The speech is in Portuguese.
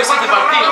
que se divertir.